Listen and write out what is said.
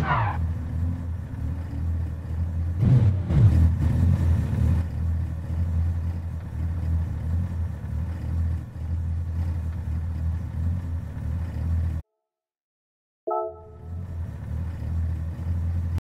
Ah!